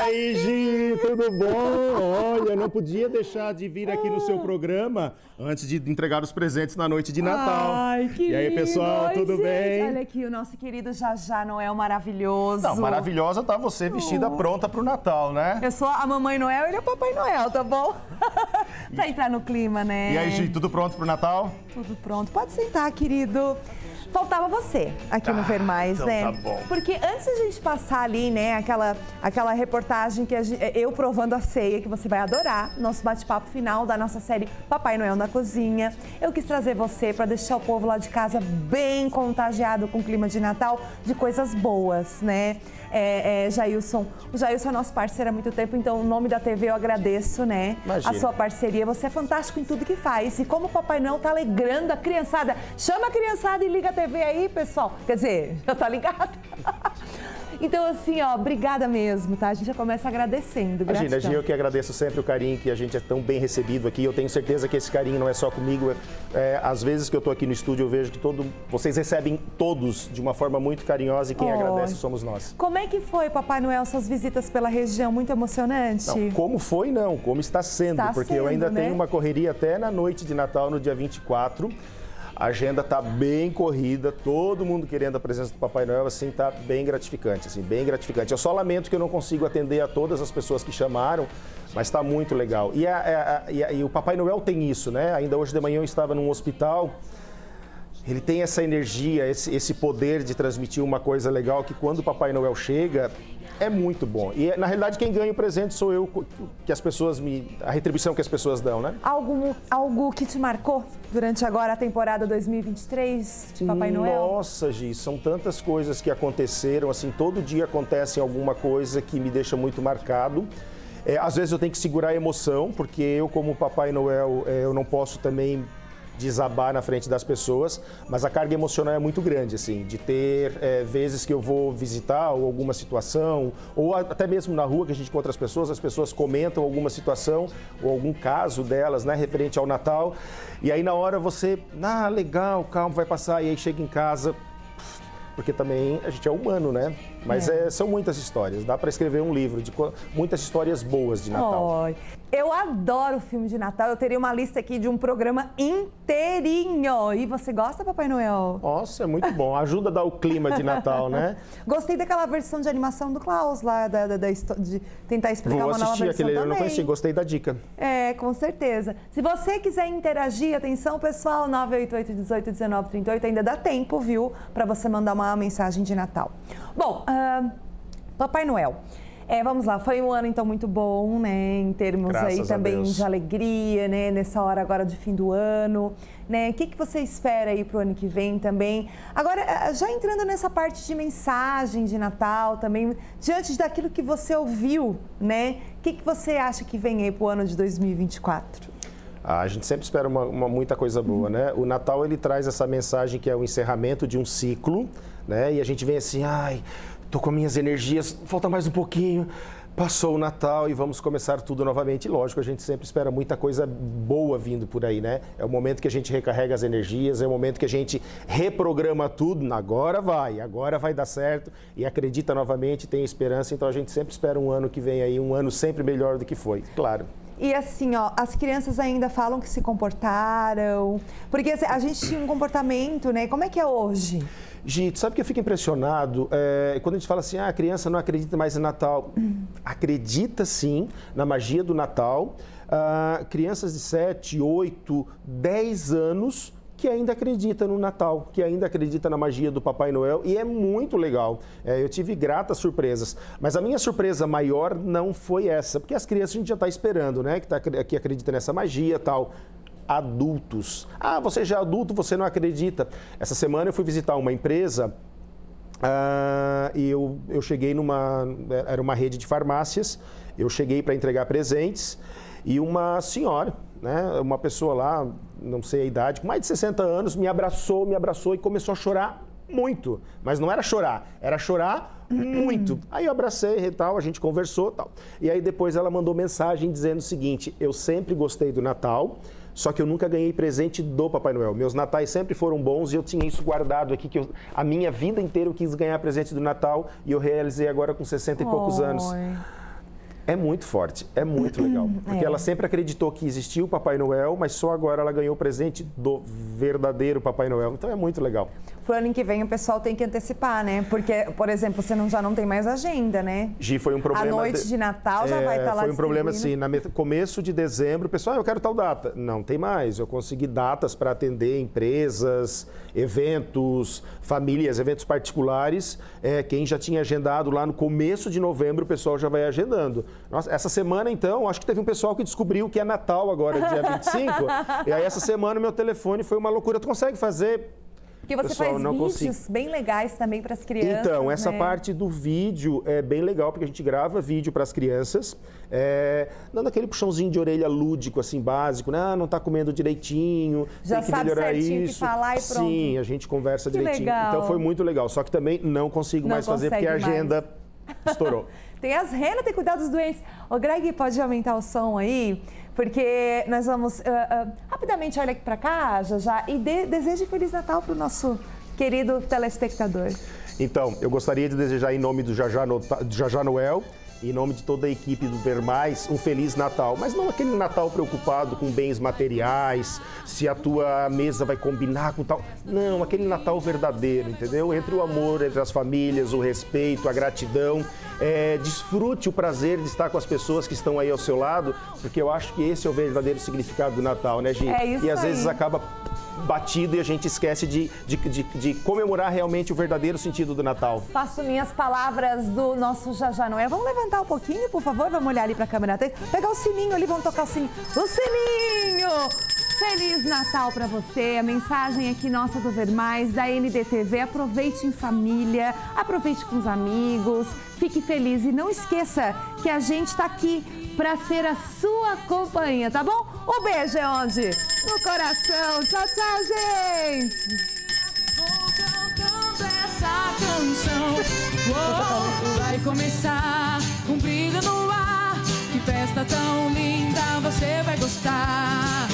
aí, Gi, tudo bom? Olha, não podia deixar de vir aqui no seu programa antes de entregar os presentes na noite de Natal. Ai, que E aí, pessoal, lindo. tudo gente, bem? Olha aqui, o nosso querido Jajá Noel maravilhoso. Não, maravilhosa tá você vestida Oh. pronta pro Natal, né? Eu sou a Mamãe Noel e ele é o Papai Noel, tá bom? pra entrar no clima, né? E aí, Gi, tudo pronto pro Natal? Tudo pronto. Pode sentar, querido. Faltava você aqui no Ver Mais, então né? tá bom. Porque antes da gente passar ali, né, aquela, aquela reportagem que a gen- eu provando a ceia, que você vai adorar, nosso bate-papo final da nossa série Papai Noel na Cozinha, eu quis trazer você para deixar o povo lá de casa bem contagiado com o clima de Natal, de coisas boas, né? É, é, Jailson, o Jailson é nosso parceiro há muito tempo, então o nome da TV eu agradeço, né? Imagina. A sua parceria. Você é fantástico em tudo que faz. E como o Papai Noel tá alegrando a criançada. Chama a criançada e liga a TV aí, pessoal. Quer dizer, já tá ligado? Então, assim, ó, obrigada mesmo, tá? A gente já começa agradecendo. Imagina, Gratidão. Gi, eu que agradeço sempre o carinho que a gente é tão bem recebido aqui. Eu tenho certeza que esse carinho não é só comigo. É, às vezes que eu tô aqui no estúdio, eu vejo que todo, vocês recebem todos de uma forma muito carinhosa e quem Oh. agradece somos nós. Como é que foi, Papai Noel, suas visitas pela região? Muito emocionante? Não, como foi, não. Como está sendo. Está porque eu sendo, ainda né? tenho uma correria até na noite de Natal, no dia 24. A agenda tá bem corrida, todo mundo querendo a presença do Papai Noel, assim, tá bem gratificante, assim, bem gratificante. Eu só lamento que eu não consigo atender a todas as pessoas que chamaram, mas tá muito legal. E, a- a- e a- e o Papai Noel tem isso, né? Ainda hoje de manhã eu estava num hospital, ele tem essa energia, esse, esse poder de transmitir uma coisa legal que quando o Papai Noel chega, é muito bom. E na realidade quem ganha o presente sou eu, que as pessoas me. a retribuição que as pessoas dão, né? Algo, algo que te marcou durante agora a temporada 2023 de Papai Noel? Nossa, Gi, são tantas coisas que aconteceram, assim, todo dia acontece alguma coisa que me deixa muito marcado. É, às vezes eu tenho que segurar a emoção, porque eu, como Papai Noel, é, eu não posso também desabar na frente das pessoas, mas a carga emocional é muito grande, assim, de ter é, vezes que eu vou visitar ou alguma situação, ou até mesmo na rua que a gente encontra as pessoas, as pessoas comentam alguma situação ou algum caso delas, né, referente ao Natal, e aí na hora você, ah, legal, calma, vai passar, e aí chega em casa, porque também a gente é humano, né? Mas é, são muitas histórias, dá para escrever um livro de muitas histórias boas de Natal. Ai, eu adoro filme de Natal. Eu teria uma lista aqui de um programa inteirinho. E você gosta, Papai Noel? Nossa, é muito bom. Ajuda a dar o clima de Natal, né? Gostei daquela versão de animação do Klaus lá, da, da- da de tentar explicar Vou uma nova versão aquele, eu não também. conheci, gostei da dica. É, com certeza. Se você quiser interagir, atenção pessoal, 988 18 19 38, ainda dá tempo, viu? Para você mandar uma mensagem de Natal. Bom, ah, Papai Noel. É, vamos lá, foi um ano então muito bom, né? Em termos aí Graças a também de alegria, né? Nessa hora agora de fim do ano, né? O que, que você espera aí pro ano que vem também? Agora, ah, já entrando nessa parte de mensagem de Natal também, diante daquilo que você ouviu, né? O que, que você acha que vem aí pro ano de 2024? Ah, a gente sempre espera uma, uma- muita coisa boa, né? O Natal ele traz essa mensagem que é o encerramento de um ciclo, né? E a gente vem assim, ai, tô com minhas energias, falta mais um pouquinho. Passou o Natal e vamos começar tudo novamente. Lógico, a gente sempre espera muita coisa boa vindo por aí, né? É o momento que a gente recarrega as energias, é o momento que a gente reprograma tudo. Agora vai, agora vai dar certo e acredita novamente, tem esperança. Então a gente sempre espera um ano que vem aí, um ano sempre melhor do que foi, claro. E assim, ó, as crianças ainda falam que se comportaram. Porque assim, a gente tinha um comportamento, né? Como é que é hoje? Gi, tu sabe que eu fico impressionado é, quando a gente fala assim, ah, a criança não acredita mais em Natal. Acredita sim na magia do Natal. Ah, crianças de 7, 8, 10 anos que ainda acredita no Natal, que ainda acredita na magia do Papai Noel e é muito legal. É, eu tive gratas surpresas, mas a minha surpresa maior não foi essa, porque as crianças a gente já está esperando, né? Que, tá, que acredita nessa magia tal adultos. Ah, você já é adulto, você não acredita. Essa semana eu fui visitar uma empresa ah, e eu, eu cheguei numa. Era uma rede de farmácias. Eu cheguei para entregar presentes e uma senhora, né, uma pessoa lá, não sei a idade, com mais de 60 anos, me abraçou, me abraçou e começou a chorar muito. Mas não era chorar, era chorar muito. Aí eu abracei e tal, a gente conversou tal. E aí depois ela mandou mensagem dizendo o seguinte: eu sempre gostei do Natal. Só que eu nunca ganhei presente do Papai Noel. Meus natais sempre foram bons e eu tinha isso guardado aqui, que eu- a minha vida inteira eu quis ganhar presente do Natal e eu realizei agora com 60 e poucos anos. É muito forte, é muito legal. Porque É. ela sempre acreditou que existia o Papai Noel, mas só agora ela ganhou o presente do verdadeiro Papai Noel. Então é muito legal. Pro ano que vem o pessoal tem que antecipar, né? Porque, por exemplo, você não, já não tem mais agenda, né? Gi, foi um problema. A noite de Natal já vai estar lá Foi um problema assim, na met- começo de dezembro, o pessoal, ah, eu quero tal data. Não tem mais. Eu consegui datas para atender empresas, eventos, famílias, eventos particulares. É, quem já tinha agendado lá no começo de novembro, o pessoal já vai agendando. Nossa, essa semana, então, acho que teve um pessoal que descobriu que é Natal agora, dia 25. e aí, essa semana, meu telefone foi uma loucura. Tu consegue fazer Porque você Pessoal, faz vídeos consigo. bem legais também para as crianças. Então, essa né? parte do vídeo é bem legal, porque a gente grava vídeo para as crianças, é, dando aquele puxãozinho de orelha lúdico, assim, básico, né? Ah, não está comendo direitinho, Já tem que sabe melhorar certinho o que isso. falar e pronto. Sim, a gente conversa Que direitinho. legal. Então foi muito legal. Só que também não consigo Não mais fazer, porque a agenda estourou. Tem as renas, tem cuidar dos doentes. Ô, Greg, pode aumentar o som aí? Porque nós vamos ah, ah, rapidamente olha aqui para cá, já já, e dê, deseje Feliz Natal para o nosso querido telespectador. Então, eu gostaria de desejar em nome do Jajá, no... Jajá Noel, em nome de toda a equipe do Ver Mais, um Feliz Natal. Mas não aquele Natal preocupado com bens materiais, se a tua mesa vai combinar com tal. Não, aquele Natal verdadeiro, entendeu? Entre o amor, entre as famílias, o respeito, a gratidão. É, desfrute o prazer de estar com as pessoas que estão aí ao seu lado, porque eu acho que esse é o verdadeiro significado do Natal, né, Gi? É isso e às aí. vezes acaba batido e a gente esquece de, de, de, de comemorar realmente o verdadeiro sentido do Natal. Faço minhas palavras do nosso Jajá Noel. Vamos levantar um pouquinho, por favor? Vamos olhar ali para a câmera. Pegar o sininho ali, vamos tocar o sininho. O sininho! Feliz Natal para você. A mensagem aqui nossa do Ver Mais, da NDTV. Aproveite em família, aproveite com os amigos, fique feliz e não esqueça que a gente está aqui para ser a sua companhia, tá bom? O beijo é onde? No coração. Tchau, tchau, gente! Essa canção. Vai começar um brilho no ar. Que festa tão linda, você vai gostar.